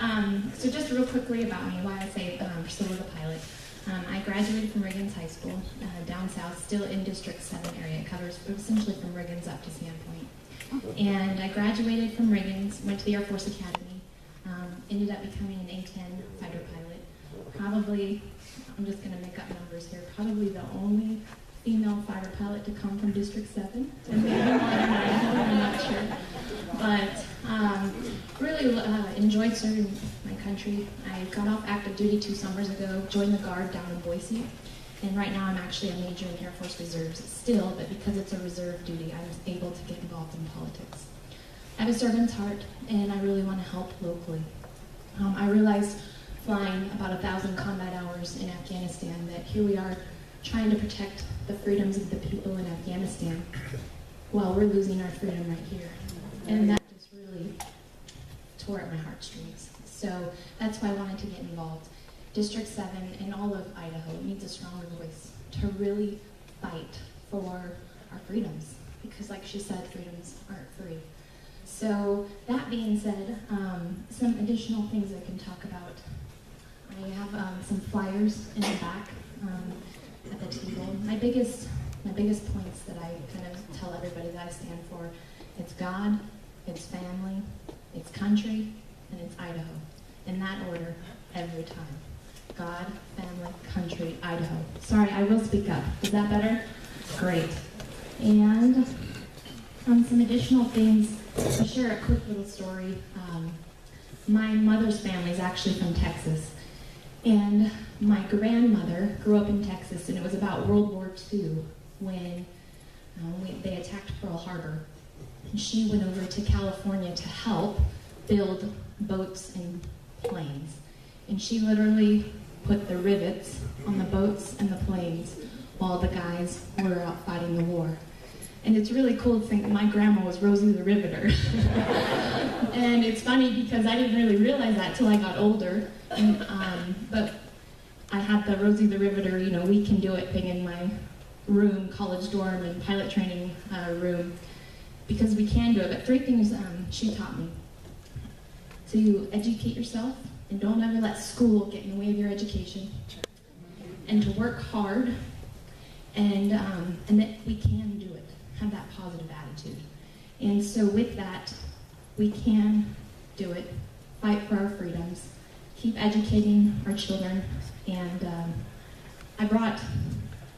Um, so just real quickly about me, why I say um, Priscilla the pilot. Um, I graduated from Riggins High School uh, down south, still in District 7 area. It covers essentially from Riggins up to Sandpoint. And I graduated from Riggins, went to the Air Force Academy, um, ended up becoming an A-10 fighter pilot. Probably, I'm just going to make up numbers here, probably the only female fighter pilot to come from District 7. And maybe one in Idaho, I'm not sure. But um, really uh, enjoyed serving my country. I got off active duty two summers ago, joined the Guard down in Boise, and right now I'm actually a major in Air Force Reserves still, but because it's a reserve duty, I was able to get involved in politics. I have a servant's heart, and I really want to help locally. Um, I realized flying about a thousand combat hours in Afghanistan that here we are trying to protect the freedoms of the people in Afghanistan while we're losing our freedom right here. And that tore at my heartstrings. So that's why I wanted to get involved. District 7 and all of Idaho needs a stronger voice to really fight for our freedoms. Because like she said, freedoms aren't free. So that being said, um, some additional things I can talk about. I have um, some flyers in the back um, at the table. My biggest, my biggest points that I kind of tell everybody that I stand for, it's God, it's family, it's country, and it's Idaho. In that order, every time. God, family, country, Idaho. Sorry, I will speak up. Is that better? Great. And um, some additional things. I'll share a quick little story. Um, my mother's family is actually from Texas. And my grandmother grew up in Texas, and it was about World War II when uh, we, they attacked Pearl Harbor. And she went over to California to help build boats and planes. And she literally put the rivets on the boats and the planes while the guys were out fighting the war. And it's really cool to think that my grandma was Rosie the Riveter. and it's funny because I didn't really realize that till I got older. And, um, but I had the Rosie the Riveter, you know, we can do it thing in my room, college dorm, and pilot training uh, room because we can do it. But three things um, she taught me to educate yourself and don't ever let school get in the way of your education, and to work hard, and um, and that we can do it. Have that positive attitude. And so with that, we can do it. Fight for our freedoms. Keep educating our children. And um, I brought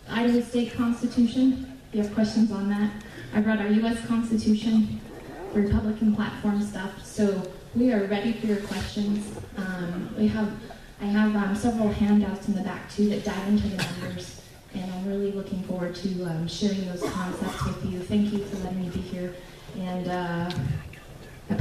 the Idaho State Constitution. If you have questions on that, I brought our U.S. Constitution, Republican platform stuff. So we are ready for your questions. Um, we have, I have um, several handouts in the back too that dive into the numbers, and I'm really looking forward to um, sharing those concepts with you. Thank you for letting me be here, and uh,